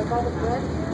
Botar no pé.